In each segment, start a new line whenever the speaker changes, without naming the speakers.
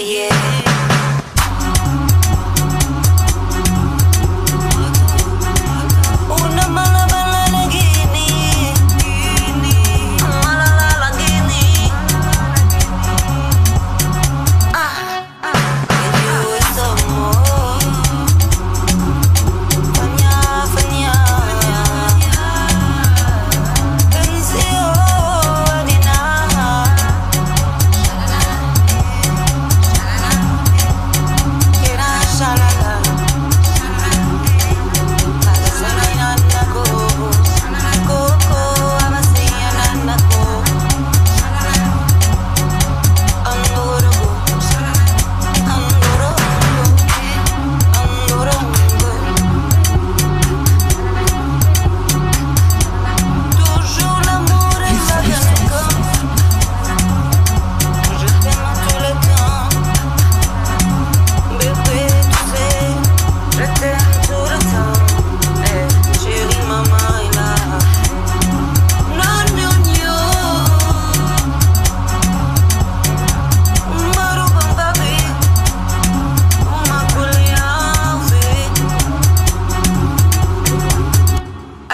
yeah.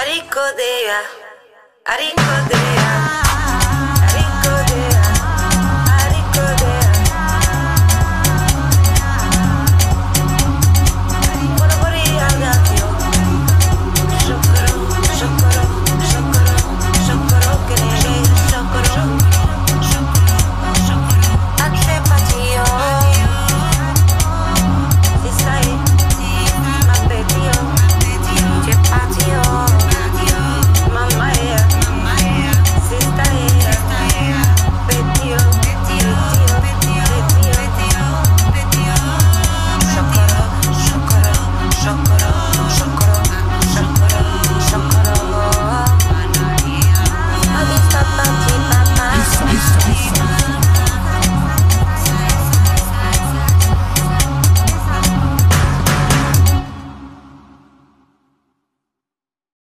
Aricodea, aricodea.